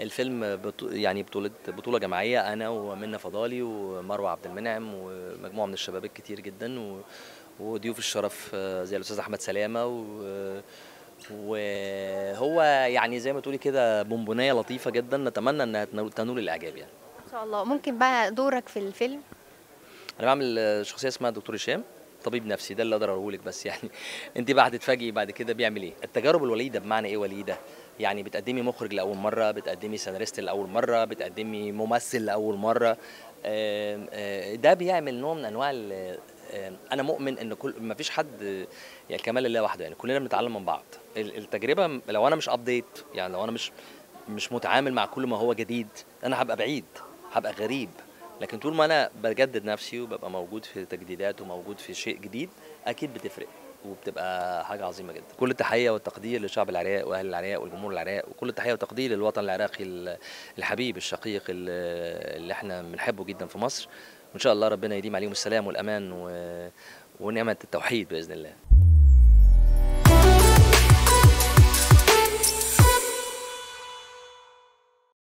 الفيلم بطو يعني بطولة بطولة جماعية أنا ومنى فضالي ومروة عبد المنعم ومجموعة من الشباب الكتير جدا و... وضيوف الشرف زي الأستاذ أحمد سلامة و... وهو يعني زي ما تقولي كده بونبونية لطيفة جدا نتمنى إنها تنول- الإعجاب يعني. إن شاء الله. ممكن بقى دورك في الفيلم؟ أنا بعمل شخصية اسمها دكتور هشام. طبيب نفسي ده اللي أقدر أقوله لك بس يعني أنت بقى هتتفاجئي بعد كده بيعمل إيه؟ التجارب الوليدة بمعنى إيه وليدة؟ يعني بتقدمي مخرج لأول مرة بتقدمي سيناريست لأول مرة بتقدمي ممثل لأول مرة آه، ده بيعمل نوع من أنواع أنا مؤمن إن كل ما فيش حد يعني الكمال لله وحده يعني كلنا بنتعلم من بعض. ال- التجربة لو أنا مش ابديت يعني لو أنا مش مش متعامل مع كل ما هو جديد أنا هبقى بعيد هبقى غريب. لكن طول ما أنا بجدد نفسي وببقى موجود في تجديدات وموجود في شيء جديد أكيد بتفرق وبتبقى حاجة عظيمة جدا. كل التحية والتقدير لشعب العراق وأهل العراق والجمهور العراق وكل التحية والتقدير للوطن العراقي ال- الحبيب الشقيق ال- اللي إحنا بنحبه جدا في مصر. وإن شاء الله ربنا يديم عليهم السلام والأمان و... ونعمة التوحيد بإذن الله.